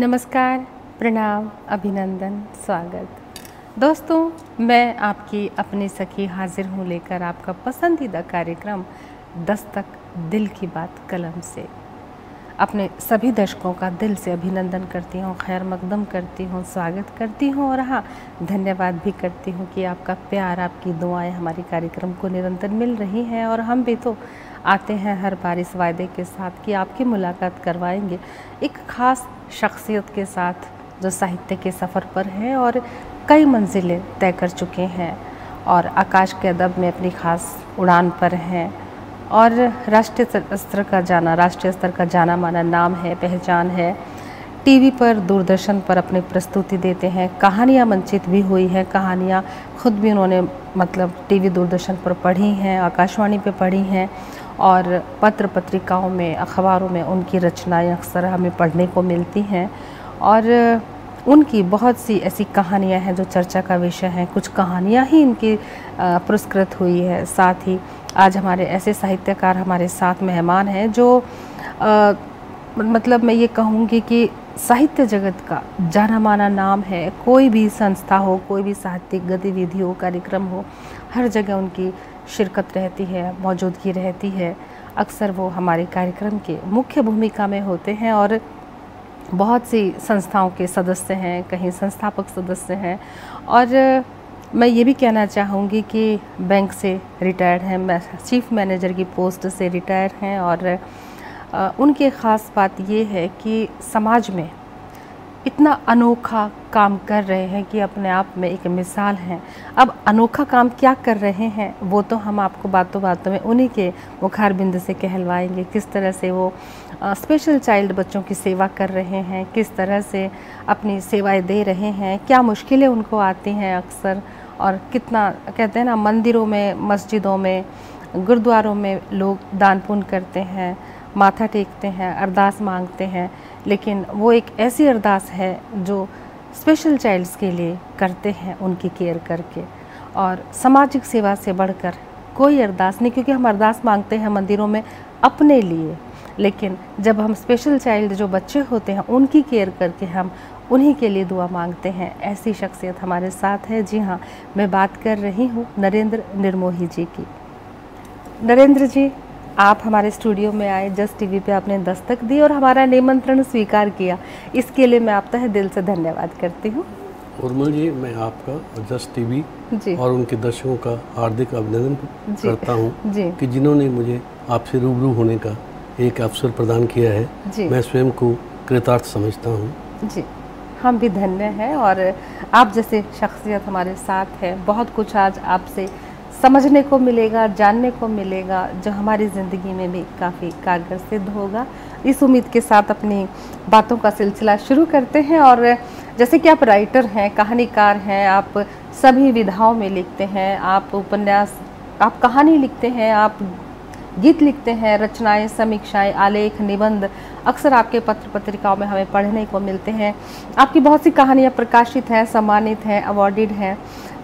नमस्कार, प्रणाम, अभिनंदन, स्वागत। दोस्तों, मैं आपकी अपनी सखी हाजिर हूँ लेकर आपका पसंदीदा कार्यक्रम दस्तक दिल की बात कलम से। अपने सभी दर्शकों का दिल से अभिनंदन करती हूँ, खैर मकदम करती हूँ, स्वागत करती हूँ और हाँ धन्यवाद भी करती हूँ कि आपका प्यार, आपकी दुआएँ हमारे कार्यक्रम को निरंतर मिल रही हैं और हम भी तो आते हैं हर बार इस वायदे के साथ कि आपकी मुलाकात करवाएँगे। एक ख़ास शख्सियत के साथ जो साहित्य के सफ़र पर हैं और कई मंजिलें तय कर चुके हैं और आकाश के अदब में अपनी ख़ास उड़ान पर हैं। और राष्ट्रीय स्तर का जाना, राष्ट्रीय स्तर का जाना माना नाम है, पहचान है। टीवी पर दूरदर्शन पर अपनी प्रस्तुति देते हैं। कहानियाँ मंचित भी हुई हैं। कहानियाँ खुद भी उन्होंने मतलब टीवी दूरदर्शन पर पढ़ी हैं, आकाशवाणी पे पढ़ी हैं। और पत्र पत्रिकाओं में अखबारों में उनकी रचनाएँ अक्सर हमें पढ़ने को मिलती हैं। और उनकी बहुत सी ऐसी कहानियाँ हैं जो चर्चा का विषय हैं। कुछ कहानियाँ ही इनकी पुरस्कृत हुई है। साथ ही आज हमारे ऐसे साहित्यकार हमारे साथ मेहमान हैं जो आ, मतलब मैं ये कहूँगी कि साहित्य जगत का जाना माना नाम है। कोई भी संस्था हो कोई भी साहित्यिक गतिविधि हो कार्यक्रम हो हर जगह उनकी शिरकत रहती है, मौजूदगी रहती है। अक्सर वो हमारे कार्यक्रम के मुख्य भूमिका में होते हैं और बहुत सी संस्थाओं के सदस्य हैं, कहीं संस्थापक सदस्य हैं। और मैं ये भी कहना चाहूँगी कि बैंक से रिटायर्ड हैं, मैं चीफ मैनेजर की पोस्ट से रिटायर हैं और उनकी ख़ास बात ये है कि समाज में इतना अनोखा काम कर रहे हैं कि अपने आप में एक मिसाल हैं। अब अनोखा काम क्या कर रहे हैं, वो तो हम आपको बातों बातों में उन्हीं के मुखार बिंद से कहलवाएँगे। किस तरह से वो स्पेशल चाइल्ड बच्चों की सेवा कर रहे हैं, किस तरह से अपनी सेवाएँ दे रहे हैं, क्या मुश्किलें उनको आती हैं अक्सर, और कितना, कहते हैं ना, मंदिरों में, मस्जिदों में, गुरुद्वारों में लोग दान पुण्य करते हैं, माथा टेकते हैं, अरदास मांगते हैं। लेकिन वो एक ऐसी अरदास है जो स्पेशल चाइल्ड्स के लिए करते हैं, उनकी केयर करके। और सामाजिक सेवा से बढ़कर कोई अरदास नहीं, क्योंकि हम अरदास मांगते हैं मंदिरों में अपने लिए। लेकिन जब हम स्पेशल चाइल्ड जो बच्चे होते हैं, उनकी केयर करके हम उन्हीं के लिए दुआ मांगते हैं। ऐसी शख्सियत हमारे साथ है। जी हाँ मैं बात कर रही हूँ नरेंद्र निर्मोही जी की। नरेंद्र जी आप हमारे स्टूडियो में आए जस्ट टीवी पे आपने दस्तक दी और हमारा निमंत्रण स्वीकार किया। इसके लिए मैं आपका दिल से धन्यवाद करती हूँ। उर्मिल जी मैं आपका जस्ट टीवी और उनके दर्शकों का हार्दिक अभिनंदन करता हूँ कि जिन्होंने मुझे आपसे रूबरू होने का एक अवसर प्रदान किया है। मैं स्वयं को कृतार्थ समझता हूँ। जी। हम भी धन्य हैं और आप जैसे शख्सियत हमारे साथ है। बहुत कुछ आज आपसे समझने को मिलेगा, जानने को मिलेगा, जो हमारी ज़िंदगी में भी काफ़ी कारगर सिद्ध होगा। इस उम्मीद के साथ अपनी बातों का सिलसिला शुरू करते हैं और जैसे कि आप राइटर हैं, कहानीकार हैं, आप सभी विधाओं में लिखते हैं, आप उपन्यास, आप कहानी लिखते हैं, आप गीत लिखते हैं, रचनाएँ, समीक्षाएँ, आलेख, निबंध अक्सर आपके पत्र पत्रिकाओं में हमें पढ़ने को मिलते हैं। आपकी बहुत सी कहानियाँ प्रकाशित हैं, सम्मानित हैं अवॉर्डेड हैं।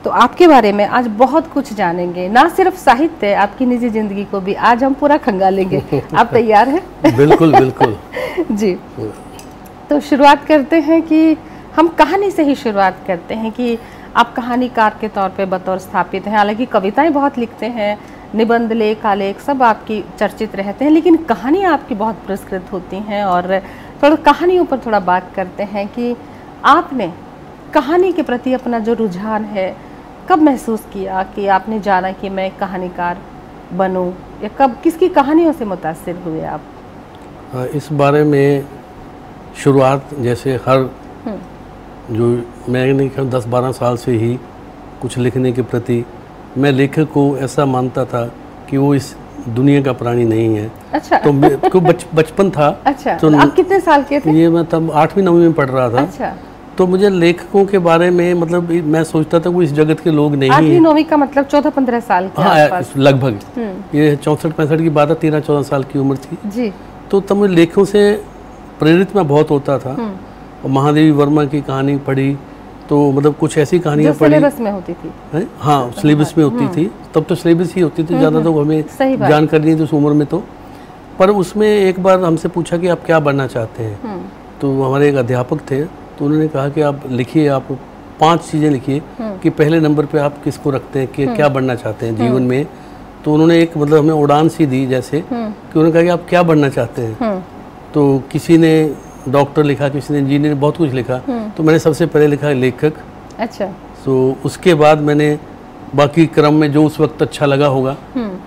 तो आपके बारे में आज बहुत कुछ जानेंगे। ना सिर्फ़ साहित्य आपकी निजी ज़िंदगी को भी आज हम पूरा खंगालेंगे। आप तैयार हैं? बिल्कुल बिल्कुल। जी। तो शुरुआत करते हैं कि हम कहानी से ही शुरुआत करते हैं कि आप कहानीकार के तौर पे बतौर स्थापित हैं। हालाँकि कविताएँ बहुत लिखते हैं निबंध लेख आलेख सब आपकी चर्चित रहते हैं लेकिन कहानियाँ आपकी बहुत पुरस्कृत होती हैं और थोड़ा कहानियों पर थोड़ा बात करते हैं कि आपने कहानी के प्रति अपना जो रुझान है कब महसूस किया कि आपने जाना कि मैं कहानीकार बनूं? या कब किसकी कहानियों से मुतासर हुए आप? इस बारे में शुरुआत जैसे हर हम्म। जो मैं नहीं दस बारह साल से ही कुछ लिखने के प्रति मैं लेखक को ऐसा मानता था कि वो इस दुनिया का प्राणी नहीं है। अच्छा। तो बच, बचपन था। अच्छा तो आप कितने साल के थे? ये मैं तब आठवीं नवीं में पढ़ रहा था। अच्छा। तो मुझे लेखकों के बारे में मतलब मैं सोचता था वो इस जगत के लोग नहीं आठवीं नौवीं का मतलब चौदह पंद्रह साल के हाँ लगभग। हम्म। ये चौंसठ पैंसठ की बात है तेरह चौदह साल की उम्र थी। जी। तो तब मुझे लेखों से प्रेरित मैं बहुत होता था। हम्म। और महादेवी वर्मा की कहानी पढ़ी तो मतलब कुछ ऐसी कहानियाँ पढ़ी। सिलेबस में होती थी। है? हाँ सिलेबस में होती हम्म। थी। तब तो सिलेबस ही होती थी ज़्यादा तो हमें जानकारी नहीं थी उस उम्र में तो। पर उसमें एक बार हमसे पूछा कि आप क्या बनना चाहते हैं? तो हमारे एक अध्यापक थे तो उन्होंने कहा कि आप लिखिए आप पाँच चीज़ें लिखिए कि पहले नंबर पे आप किसको रखते हैं कि क्या बनना चाहते हैं जीवन में। तो उन्होंने एक मतलब हमें उड़ान सी दी जैसे कि उन्होंने कहा कि आप क्या बनना चाहते हैं। तो किसी ने डॉक्टर लिखा किसी ने इंजीनियर बहुत कुछ लिखा। तो मैंने सबसे पहले लिखा लेखक। अच्छा। तो उसके बाद मैंने बाकी क्रम में जो उस वक्त अच्छा लगा होगा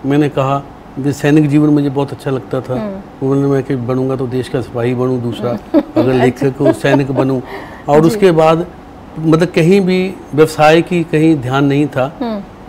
मैंने कहा कि सैनिक जीवन मुझे बहुत अच्छा लगता था। बोलने मैं कि बनूँगा तो देश का सिपाही बनूं दूसरा अगर लेखक हो सैनिक बनूं। और उसके बाद मतलब कहीं भी व्यवसाय की कहीं ध्यान नहीं था।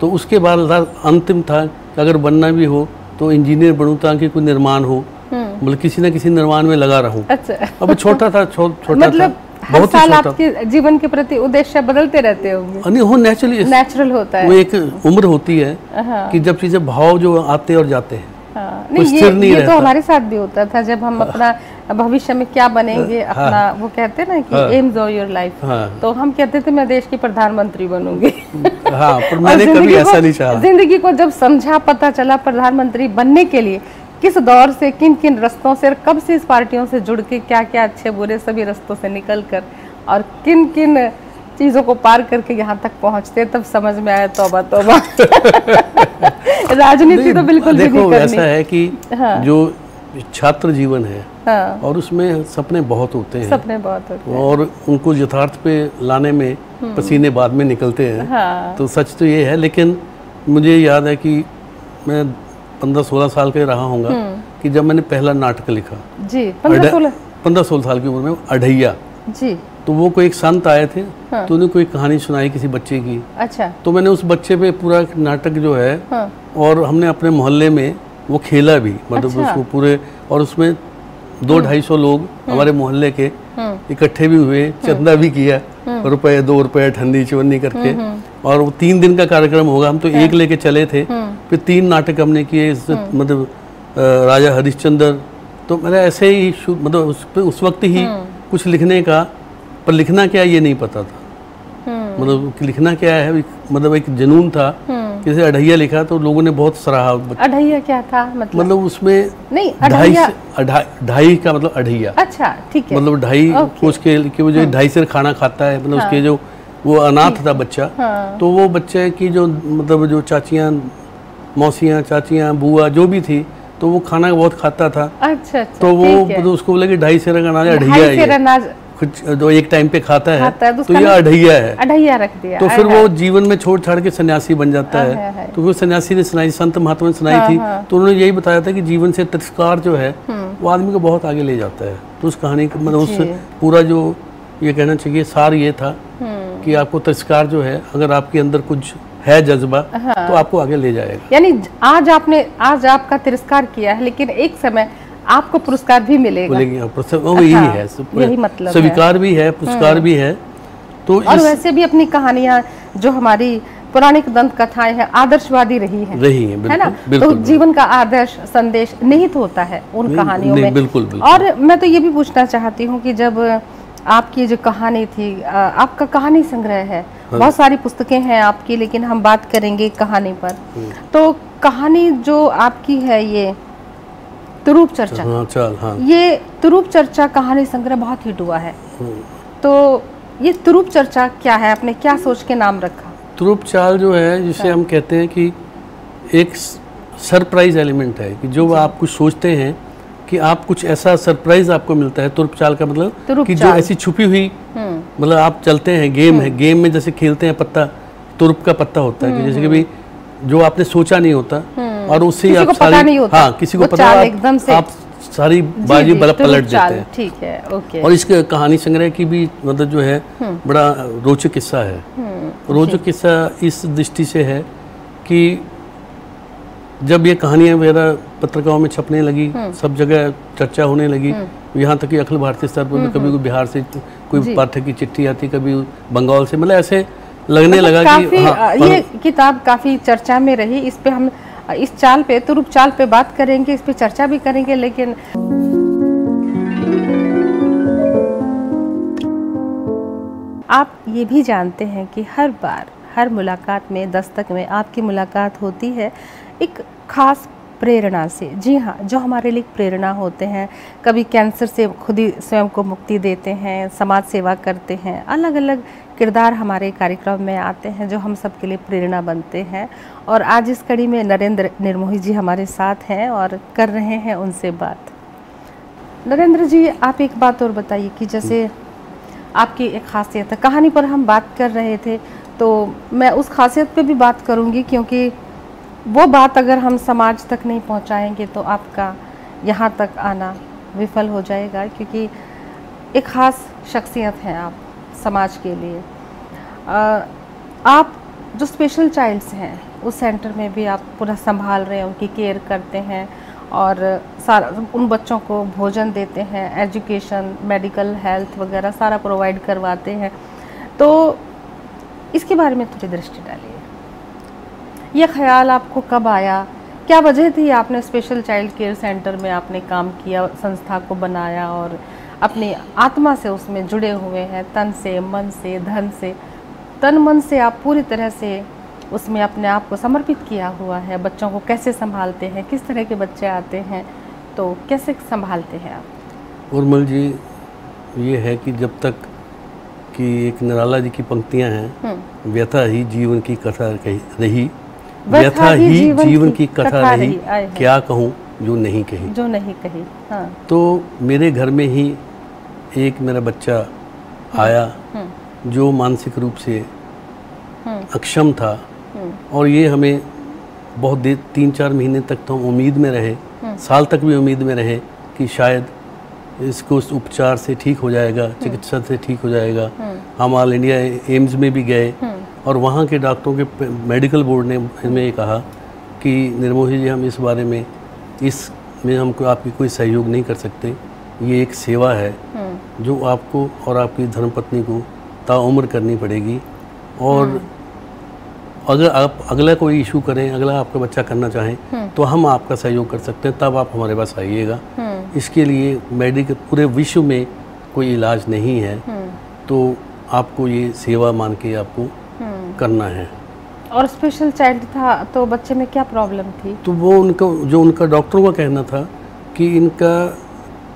तो उसके बाद अंतिम था कि अगर बनना भी हो तो इंजीनियर बनूं ताकि कोई निर्माण हो। मतलब किसी ना किसी निर्माण में लगा रहूँ। अच्छा। अब छोटा था छो, छोटा मतलब था हर बहुत साल आपके जीवन के प्रति उद्देश्य बदलते रहते होंगे। नहीं हो नेचुरली नेचुरल होता है। वो है एक उम्र होती है हाँ, कि जब चीज़ें भाव जो आते और जाते हैं। हाँ। नहीं ये नहीं ये तो हमारे साथ भी होता था जब हम अपना भविष्य में क्या बनेंगे अपना वो कहते हैं ना हाँ। कि एम्स ऑफ़ योर लाइफ हाँ। तो हम कहते थे मैं देश की प्रधानमंत्री बनूँगी। हाँ पर मैंने कभी ऐसा नहीं चाहा। ज़िंदगी को जब समझा पता चला प्रधानमंत्री बनने के लिए किस दौर से किन किन रस्तों से और कब से इस पार्टियों से जुड़ के क्या क्या अच्छे बुरे सभी रस्तों से निकल कर और किन किन चीज़ों को पार करके यहाँ तक पहुँचते तब समझ में आया तौबा तौबा। राजनीति तो बिल्कुल भी देखो नहीं ऐसा है कि हाँ। जो छात्र जीवन है हाँ। और उसमें सपने बहुत होते हैं। सपने बहुत होते हैं। और उनको यथार्थ पे लाने में पसीने बाद में निकलते हैं हैं। हाँ। तो सच तो ये है लेकिन मुझे याद है कि मैं पंद्रह सोलह साल का रहा होऊँगा कि जब मैंने पहला नाटक लिखा। जी पंद्रह सोलह साल की उम्र में अढ़ैया। जी। तो वो कोई एक संत आए थे हाँ। तो उन्हें कोई कहानी सुनाई किसी बच्चे की। अच्छा। तो मैंने उस बच्चे पे पूरा नाटक जो है हाँ। और हमने अपने मोहल्ले में वो खेला भी मतलब अच्छा। उसको पूरे और उसमें दो ढाई सौ लोग हमारे मोहल्ले के हम्म। इकट्ठे भी हुए चंदा भी किया रुपए दो रुपए ठंडी चवन्नी करके। और वो तीन दिन का कार्यक्रम होगा हम तो एक लेके चले थे। फिर तीन नाटक हमने किए मतलब राजा हरिश्चंद्र। तो मेरा ऐसे ही मतलब उस, पे- उस वक्त ही कुछ लिखने का पर लिखना क्या ये नहीं पता था। हम्म। मतलब लिखना क्या है मतलब एक जुनून था हम्म। जैसे अढ़ैया लिखा तो लोगों ने बहुत सराहा अढ़ैया क्या था मतलब? मतलब उसमें नहीं ढाई का मतलब अढ़ैया। अच्छा ठीक है। मतलब ढाई. कोच के कि वो जो ढाई से खाना खाता है मतलब उसके जो वो अनाथ था बच्चा। हाँ। तो वो बच्चे की जो मतलब जो चाचियाँ मौसियाँ चाचियाँ बुआ जो भी थी तो वो खाना बहुत खाता था। अच्छा अच्छा तो वो है। मतलब उसको बोले कि ढाई से का अनाज अढ़ैया है कुछ जो एक टाइम पे खाता है खाता है, तो तो ये अढ़ैया है। अढ़ैया रख दिया तो फिर वो जीवन में छोड़ छाड़ के सन्यासी बन जाता हाँ, है। हाँ, तो वो सन्यासी ने सुनाई संत महात्मा ने सुनाई हाँ, थी। हाँ। तो उन्होंने यही बताया था कि जीवन से तिरस्कार जो है वो आदमी को बहुत आगे ले जाता है। तो उस कहानी का मतलब उस पूरा जो ये कहना चाहिए सार ये था हम्म। कि आपको तिरस्कार जो है अगर आपके अंदर कुछ है जज्बा हाँ। तो आपको आगे ले जाएगा। यानी आज आपने आज आपका तिरस्कार किया है लेकिन एक समय आपको पुरस्कार भी मिलेगा। बोलेंगे हाँ, वो यही हाँ, है यही मतलब स्वीकार भी है पुरस्कार भी है तो और इस वैसे भी अपनी कहानियाँ जो हमारी पौराणिक दंत कथाएँ हैं आदर्शवादी रही हैं। रही है है ना? बिल्कुल तो जीवन का आदर्श संदेश निहित होता है उन कहानियों में। बिल्कुल। और मैं तो ये भी पूछना चाहती हूँ कि जब आपकी जो कहानी थी आपका कहानी संग्रह है हाँ। बहुत सारी पुस्तकें हैं आपकी लेकिन हम बात करेंगे कहानी पर हम्म। तो कहानी जो आपकी है ये तुरूप चर्चा हाँ चल हाँ ये तुरूप चर्चा कहानी संग्रह बहुत हिट हुआ है हम्म। तो ये तुरूप चर्चा क्या है आपने क्या सोच के नाम रखा तुरुप चाल जो है जिसे हाँ। हम कहते हैं कि एक सरप्राइज़ एलिमेंट है कि जो आप कुछ सोचते हैं कि आप कुछ ऐसा सरप्राइज़ आपको मिलता है तुरुप चाल का मतलब? कि जो ऐसी छुपी हुई हम्म। मतलब आप चलते हैं गेम है गेम में जैसे खेलते हैं पत्ता तुरुप का पत्ता होता है कि जैसे कि भाई जो आपने सोचा नहीं होता और उससे आप सारी। हाँ किसी को पता एकदम से- आप सारी बाजी बल पलट देते चाल, हैं। ठीक है ओके। और इस कहानी संग्रह की भी मतलब जो है बड़ा रोचक किस्सा है। हम्म, रोचक किस्सा इस दृष्टि से है कि जब ये कहानियाँ वगैरह पत्रिकाओं में छपने लगी सब जगह चर्चा होने लगी यहाँ तक कि अखिल भारतीय स्तर पर भी कभी कोई बिहार से कोई पाठक की चिट्ठी आती कभी बंगाल से मतलब ऐसे लगने मतलब लगा कि हाँ, ये किताब काफ़ी चर्चा में रही इस पे हम इस चाल पे तुरुप चाल पे बात करेंगे इस पे चर्चा भी करेंगे लेकिन आप ये भी जानते हैं कि हर बार हर मुलाकात में, दस्तक में आपकी मुलाकात होती है एक खास प्रेरणा से। जी हाँ जो हमारे लिए प्रेरणा होते हैं, कभी कैंसर से खुद ही स्वयं को मुक्ति देते हैं, समाज सेवा करते हैं अलग अलग किरदार हमारे कार्यक्रम में आते हैं जो हम सब के लिए प्रेरणा बनते हैं। और आज इस कड़ी में नरेंद्र निर्मोही जी हमारे साथ हैं और कर रहे हैं उनसे बात। नरेंद्र जी, आप एक बात और बताइए कि जैसे आपकी एक खासियत है, कहानी पर हम बात कर रहे थे तो मैं उस खासियत पे भी बात करूँगी क्योंकि वो बात अगर हम समाज तक नहीं पहुँचाएँगे तो आपका यहाँ तक आना विफल हो जाएगा क्योंकि एक ख़ास शख्सियत हैं आप समाज के लिए। आप जो स्पेशल चाइल्ड्स हैं, उस सेंटर में भी आप पूरा संभाल रहे हैं, उनकी केयर करते हैं और सारा उन बच्चों को भोजन देते हैं एजुकेशन मेडिकल हेल्थ वगैरह सारा प्रोवाइड करवाते हैं। तो इसके बारे में थोड़ी दृष्टि डालिए। यह ख्याल आपको कब आया? क्या वजह थी आपने स्पेशल चाइल्ड केयर सेंटर में आपने काम किया, संस्था को बनाया और अपनी आत्मा से उसमें जुड़े हुए हैं, तन से, मन से, धन से? तन, मन से आप पूरी तरह से उसमें अपने आप को समर्पित किया हुआ है। बच्चों को कैसे संभालते हैं? किस तरह के बच्चे आते हैं? तो कैसे संभालते हैं आप? उर्मल जी, ये है कि जब तक कि एक निराला जी की पंक्तियाँ हैं। हम्म। व्यथा ही जीवन की कथा रही। व्यथा ही जीवन, जीवन की की कथा रही। क्या कहूँ जो नहीं कही। जो नहीं कही हाँ। तो मेरे घर में ही एक मेरा बच्चा हम्म। आया हम्म, जो मानसिक रूप से अक्षम था। और ये हमें बहुत देर तीन चार महीने तक तो हम उम्मीद में रहे। साल तक भी उम्मीद में रहे कि शायद इसको उस उपचार से ठीक हो जाएगा चिकित्सा से ठीक हो जाएगा। हम्म, हम ऑल इंडिया एम्स में भी गए हम्म, और वहाँ के डॉक्टरों के मेडिकल बोर्ड ने हमें ये कहा कि निर्मोही जी हम इस बारे में इस में हमको आपकी कोई सहयोग नहीं कर सकते। ये एक सेवा है हम्म, जो आपको और आपकी धर्मपत्नी को ताउम्र करनी पड़ेगी और अगर आप अगला कोई इशू करें अगला आपका बच्चा करना चाहें तो हम आपका सहयोग कर सकते हैं तब आप हमारे पास आइएगा। हम्म, इसके लिए मेडिकल पूरे विश्व में कोई इलाज नहीं है हम्म, तो आपको ये सेवा मान के आपको हम्म। करना है। और स्पेशल चाइल्ड था तो बच्चे में क्या प्रॉब्लम थी? तो वो उनका जो उनका डॉक्टरों का कहना था कि इनका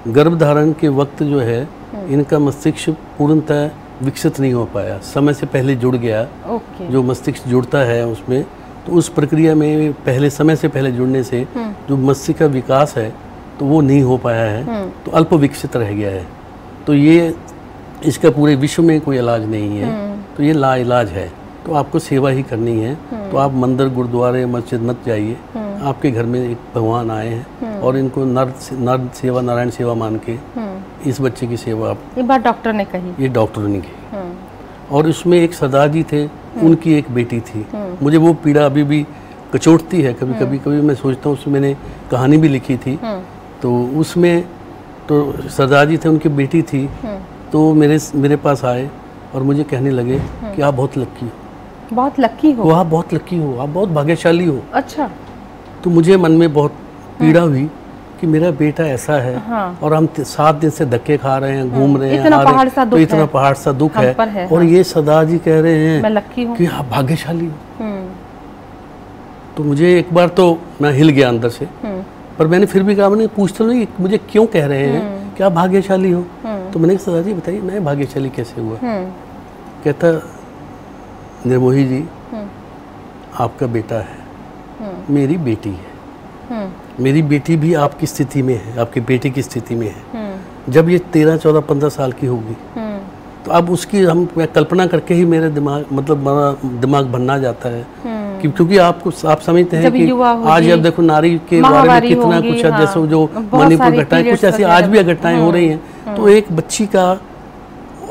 गर्भधारण के वक्त जो है इनका मस्तिष्क पूर्णतः विकसित नहीं हो पाया। समय से पहले जुड़ गया। ओके जो मस्तिष्क जुड़ता है उसमें तो उस प्रक्रिया में पहले समय से पहले जुड़ने से हम्म, जो मस्तिष्क का विकास है तो वो नहीं हो पाया है हम्म, तो अल्प विकसित रह गया है। तो ये इसका पूरे विश्व में कोई इलाज नहीं है हम्म, तो ये ला इलाज है। तो आपको सेवा ही करनी है तो आप मंदिर गुरुद्वारे मस्जिद मत जाइए। हम्म, आपके घर में एक भगवान आए हैं और इनको नर नर सेवा नारायण सेवा मान के हम्म। इस बच्चे की सेवा आप ये बात डॉक्टर ने कही। ये डॉक्टर ने की हम्म, और उसमें एक सरदार जी थे उनकी एक बेटी थी। मुझे वो पीड़ा अभी भी कचोटती है कभी कभी कभी मैं सोचता हूँ उसमें मैंने कहानी भी लिखी थी। हम्म, तो उसमें तो सरदार जी थे उनकी बेटी थी। हम्म। तो मेरे मेरे पास आए और मुझे कहने लगे कि आप बहुत लक्की हो। बहुत लकी हो? आप बहुत लक्की हो। आप बहुत भाग्यशाली हो। अच्छा। तो मुझे मन में बहुत पीड़ा हुई कि मेरा बेटा ऐसा है हाँ। और हम सात दिन से धक्के खा रहे हैं घूम रहे हैं इतना रहे पहाड़ सा दुख तो इतना है। पहाड़ सा दुख है है, और हाँ। ये सरदार जी कह रहे हैं मैं लकी हूँ। कि आप भाग्यशाली हो। हम्म, तो मुझे एक बार तो मैं हिल गया अंदर से। हम्म, पर मैंने फिर भी कहा मैंने पूछता नहीं मुझे क्यों कह रहे हैं? कि आप भाग्यशाली हो? हम्म, तो मैंने कहा सरदार जी बताइए मैं भाग्यशाली कैसे हुआ? हम्म, कहता निर्मोही जी हम्म, आपका बेटा है। हम्म, मेरी बेटी है। हम्म, मेरी बेटी भी आपकी स्थिति में है आपके बेटे की स्थिति में है। हम्म, जब ये तेरह चौदह पंद्रह साल की होगी हम्म, तो अब उसकी हम मैं कल्पना करके ही मेरे दिमाग मतलब मेरा दिमाग बनना जाता है। हम्म। कि क्योंकि आपको आप समझते हैं कि आज अब देखो नारी के बारे में कितना कुछ हाँ, जैसे जो मणिपुर घटनाएँ कुछ ऐसी आज भी घटनाएँ हो रही हैं तो एक बच्ची का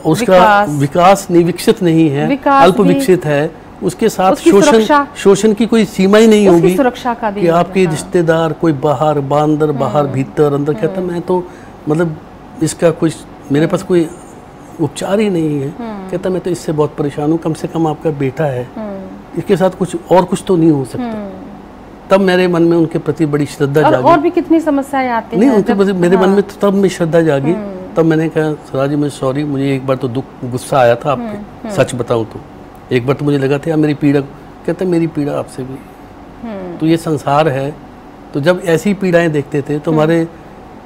उसका विकास। नहीं विकसित नहीं है अल्प विकसित है उसके साथ शोषण शोषण की कोई सीमा ही नहीं होगी सुरक्षा का भी कि आपके हाँ। रिश्तेदार कोई बाहर बांदर बाहर भीतर अंदर कहता मैं तो मतलब इसका कुछ मेरे पास कोई उपचार ही नहीं है। कहता मैं तो इससे बहुत परेशान हूँ कम से कम आपका बेटा है। इसके साथ कुछ और कुछ तो नहीं हो सकता। हम्म। तब मेरे मन में उनके प्रति बड़ी श्रद्धा और, जागी। और भी कितनी समस्याएँ आती नहीं हैं उनके प्रति मेरे मन हाँ, में तो तब में श्रद्धा जागी। तब मैंने कहा सरा जी मुझे सॉरी मुझे एक बार तो दुख गुस्सा आया था आपके। सच बताऊँ तो। एक बार तो मुझे लगा था यार मेरी पीड़ा कहते मेरी पीड़ा आपसे भी हम्म, तो ये संसार है। तो जब ऐसी पीड़ाएँ देखते थे तो हमारे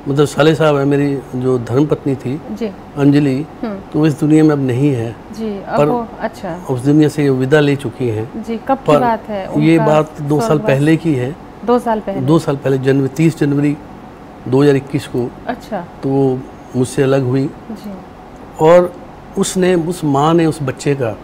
मतलब साले साहब है मेरी जो धर्म पत्नी थी अंजलि हम्म। तो इस दुनिया में अब नहीं है। जी अब पर- वो अच्छा। उस दुनिया से विदा ले चुकी हैं। जी कब की बात है? ये बात दो साल? पहले की है। दो साल पहले। दो साल पहले जनवरी तीस जनवरी 2021 को अच्छा। तो वो मुझसे अलग हुई। जी। और उसने उस माँ ने उस बच्चे का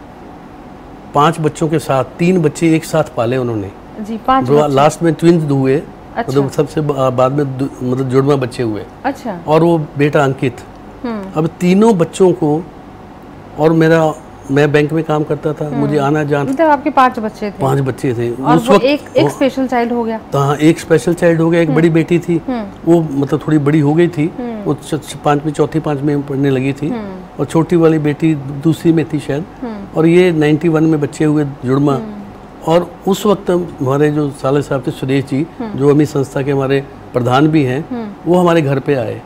पाँच बच्चों के साथ तीन बच्चे एक साथ पाले उन्होंने। जी पाँच लास्ट में ट्विंस हुए। अच्छा। मतलब सबसे बाद में मतलब जुड़वा बच्चे हुए। अच्छा। और वो बेटा अंकित। हम्म। अब तीनों बच्चों को और मेरा मैं बैंक में काम करता था मुझे आना जाना मतलब आपके पाँच बच्चे थे। पाँच बच्चे थे। और उस वक्त एक एक स्पेशल चाइल्ड हो गया। तो हाँ एक स्पेशल चाइल्ड हो गया एक बड़ी बेटी थी। हम्म। वो मतलब थोड़ी बड़ी हो गई थी। वो पाँचवीं चौथी पाँचवीं में पढ़ने लगी थी। और छोटी वाली बेटी दूसरी में थी शायद। हम्म। और ये 91 में बच्चे हुए जुड़मा और उस वक्त हमारे जो साले साहब थे सुरेश जी जो अमी संस्था के हमारे प्रधान भी हैं वो हमारे घर पे आए।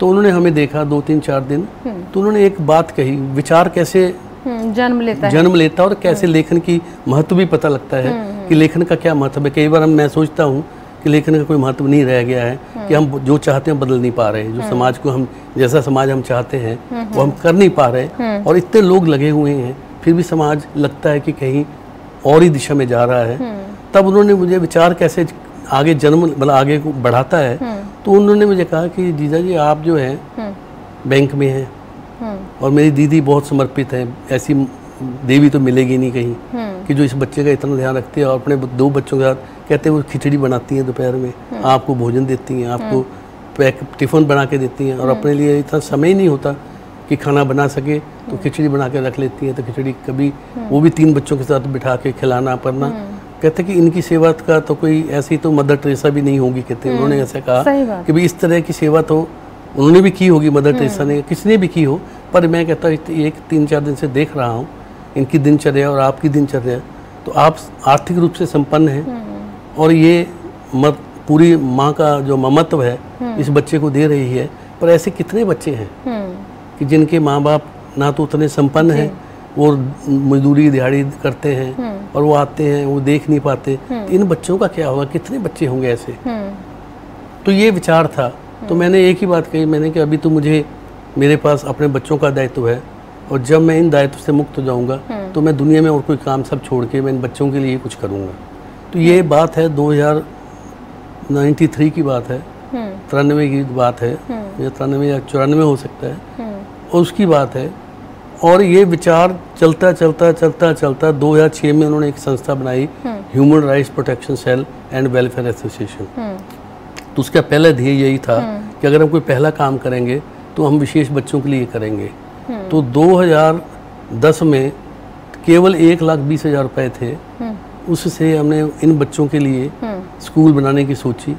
तो उन्होंने हमें देखा दो तीन चार दिन। तो उन्होंने एक बात कही विचार कैसे जन्म लेता है। जन्म लेता और कैसे लेखन की महत्व भी पता लगता है कि लेखन का क्या महत्व है। कई बार हम मैं सोचता हूँ कि लेखन का कोई महत्व नहीं रह गया है कि हम जो चाहते हैं बदल नहीं पा रहे जो समाज को हम जैसा समाज हम चाहते हैं वो हम कर नहीं पा रहे। और इतने लोग लगे हुए हैं फिर भी समाज लगता है कि कहीं और ही दिशा में जा रहा है। तब उन्होंने मुझे विचार कैसे आगे जन्म मतलब आगे को बढ़ाता है तो उन्होंने मुझे कहा कि जीजा जी आप जो हैं हम्म। बैंक में हैं। हम्म। और मेरी दीदी बहुत समर्पित है ऐसी देवी तो मिलेगी नहीं कहीं। हम्म। कि जो इस बच्चे का इतना ध्यान रखती है और अपने दो बच्चों के साथ कहते हैं वो खिचड़ी बनाती हैं दोपहर में। आपको भोजन देती हैं आपको पैक टिफ़िन बना के देती हैं और अपने लिए इतना समय नहीं होता। कि खाना बना सके तो खिचड़ी बना के रख लेती हैं तो खिचड़ी कभी वो भी तीन बच्चों के साथ बिठा के खिलाना करना कहते कि इनकी सेवा का तो कोई ऐसी तो मदर टेरेसा भी नहीं होगी कहते उन्होंने ऐसा कहा कि भाई इस तरह की सेवा तो उन्होंने भी की होगी मदर टेरेसा ने किसने भी की हो। पर मैं कहता हूँ एक तीन चार दिन से देख रहा हूँ इनकी दिनचर्या और आपकी दिनचर्या तो आप आर्थिक रूप से संपन्न हैं। और ये मत पूरी माँ का जो ममत्व है इस बच्चे को दे रही है। पर ऐसे कितने बच्चे हैं? हम्म। कि जिनके माँ बाप ना तो उतने संपन्न हैं वो मजदूरी दिहाड़ी करते हैं और वो आते हैं वो देख नहीं पाते। तो इन बच्चों का क्या होगा? कितने बच्चे होंगे ऐसे? हम्म। तो ये विचार था। तो मैंने एक ही बात कही मैंने कि अभी तो मुझे मेरे पास अपने बच्चों का दायित्व है और जब मैं इन दायित्व से मुक्त हो जाऊँगा तो मैं दुनिया में और कोई काम सब छोड़ के मैं इन बच्चों के लिए कुछ करूँगा। तो ये बात है 2093 की बात है। हम्म। तिरानवे की बात है या तिरानवे या चौरानवे हो सकता है। हम्म। उसकी बात है। और ये विचार चलता चलता चलता चलता 2006 में उन्होंने एक संस्था बनाई human rights protection cell and welfare association हम्म। तो उसका पहला ध्येय यही था कि अगर हम कोई पहला काम करेंगे तो हम विशेष बच्चों के लिए करेंगे। तो 2010 में केवल एक लाख बीस हज़ार रुपये थे। हम्म। उससे हमने इन बच्चों के लिए हम्म। स्कूल बनाने की सोची।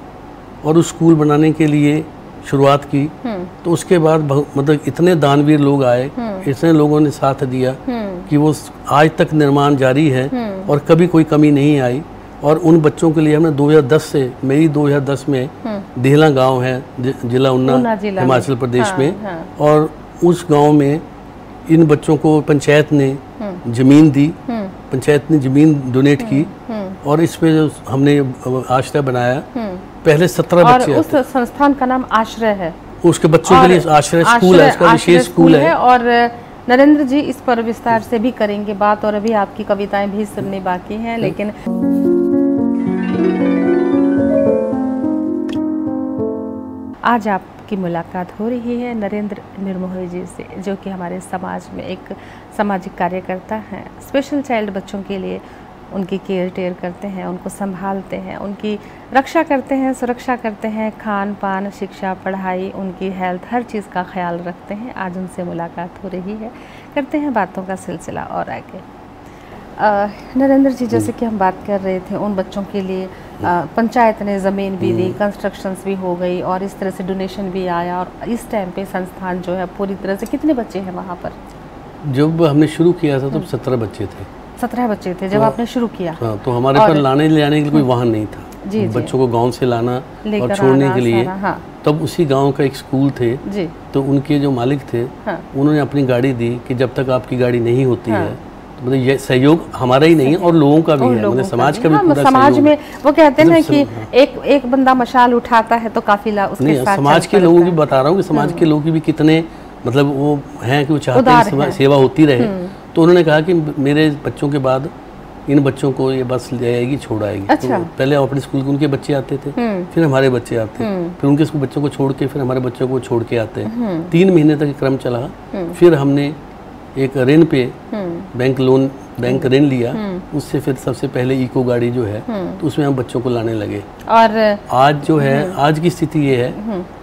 और उस स्कूल बनाने के लिए शुरुआत की हम्म। तो उसके बाद मतलब इतने दानवीर लोग आए इतने लोगों ने साथ दिया हम्म। कि वो आज तक निर्माण जारी है हम्म। और कभी कोई कमी नहीं आई। और उन बच्चों के लिए हमने 2010 से मई 2010 में हम्म। देहला गाँव है जिला उन्ना हिमाचल प्रदेश हाँ, में। हाँ। और उस गाँव में इन बच्चों को पंचायत ने हम्म। ज़मीन दी हम्म। पंचायत ने ज़मीन डोनेट की हम्म। और इस पे जो हमने आश्रय बनाया। हम्म। पहले सत्रह बच्चे उस संस्थान का नाम आश्रय है। उसके बच्चों के लिए आश्रय स्कूल है इसका विशेष स्कूल है। और नरेंद्र जी इस पर विस्तार से भी करेंगे बात और अभी आपकी कविताएँ भी सुननी बाकी हैं। लेकिन आज आपकी मुलाकात हो रही है नरेंद्र निर्मोही जी से जो कि हमारे समाज में एक सामाजिक कार्यकर्ता हैं। स्पेशल चाइल्ड बच्चों के लिए उनकी केयर टेयर करते हैं उनको संभालते हैं उनकी रक्षा करते हैं सुरक्षा करते हैं खान पान शिक्षा पढ़ाई उनकी हेल्थ हर चीज़ का ख्याल रखते हैं। आज उनसे मुलाकात हो रही है। करते हैं बातों का सिलसिला और आगे। नरेंद्र जी जैसे कि हम बात कर रहे थे उन बच्चों के लिए पंचायत ने ज़मीन भी दी कंस्ट्रक्शंस भी हो गई और इस तरह से डोनेशन भी आया और इस टाइम पे संस्थान जो है पूरी तरह से कितने बच्चे हैं वहाँ पर? जब हमने शुरू किया था तब सत्रह बच्चे थे। सत्रह बच्चे थे जब आपने शुरू किया। हाँ तो हमारे पास लाने ले जाने के लिए कोई वाहन नहीं था। जी। बच्चों को गाँव से लाना और छोड़ने के लिए हाँ। तब उसी गाँव का एक स्कूल थे। जी। तो उनके जो मालिक थे हाँ। उन्होंने अपनी गाड़ी दी कि जब तक आपकी गाड़ी नहीं होती हाँ। है तो मतलब ये सहयोग हमारा ही नहीं है और लोगों का भी है। मतलब समाज का भी हाँ, पूरा समाज में वो कहते हैं ना मतलब कि हाँ। एक एक बंदा मशाल उठाता है तो काफिला उसके साथ समाज के लोगों की बता रहा हूँ कि समाज के लोग भी कितने मतलब वो हैं कि वो चाहते हैं हैं। सेवा होती रहे। तो उन्होंने कहा कि मेरे बच्चों के बाद इन बच्चों को ये बस ले जाएगी छोड़ आएगी। अच्छा। तो पहले अपने स्कूल के उनके बच्चे आते थे फिर हमारे बच्चे आते। फिर उनके स्कूल बच्चों को छोड़ के फिर हमारे बच्चों को छोड़ के आते। हैं तीन महीने तक क्रम चला। फिर हमने एक ऋण पे बैंक लोन बैंक ऋण लिया उससे फिर सबसे पहले इको गाड़ी जो है तो उसमें हम बच्चों को लाने लगे। और आज जो है आज की स्थिति ये है